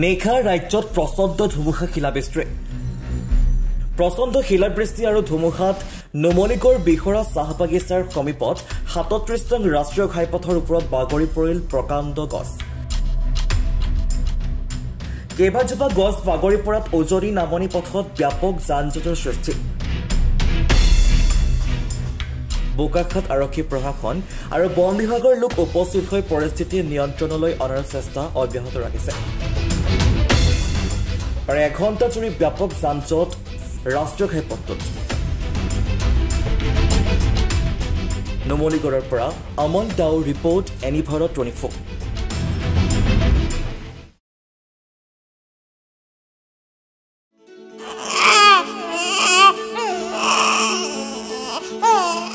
নিশা ৰাজ্যত প্ৰচণ্ড ধুমুহা শিলাবৃষ্টি। প্ৰচণ্ড শিলাবৃষ্টি আৰু ধুমুহাত নুমলীগড় বিহৰা চাহ বাগিচাৰ সমীপত সাতত্ৰিছ নং ৰাষ্ট্ৰীয় ঘাইপথৰ ওপৰত বাগৰি পৰিল প্ৰকাণ্ড গছ। কেইবাজোপা গছ বাগৰি পৰাত উজনি নামনি পথত ব্যাপক যান জঁটৰ সৃষ্টি। বোকাখাট আৰক্ষী প্ৰশাসন আৰু বন বিভাগৰ লোক উপস্থিত হৈ পৰিস্থিতি নিয়ন্ত্ৰণলৈ অনাৰ চেষ্টা অব্যাহত ৰাখিছে। প্ৰায় এঘণ্টা জুৰি ব্যাপক যান জঁট ৰাষ্ট্ৰীয় ঘাইপথটোত নুমলীগড়ৰ পৰা অমল দাও report ANI Bharat twenty four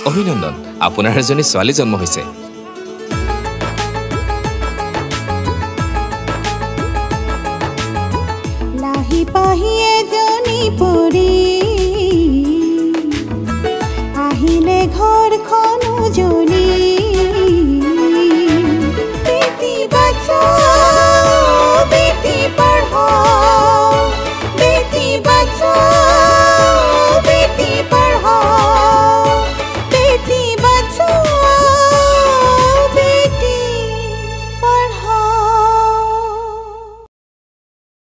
অভিনন্দন আপোনাৰ এজনী ছোৱালী জন্ম হৈছে। সিপাহী জনি পৰি আহিলে ঘৰখন উজলি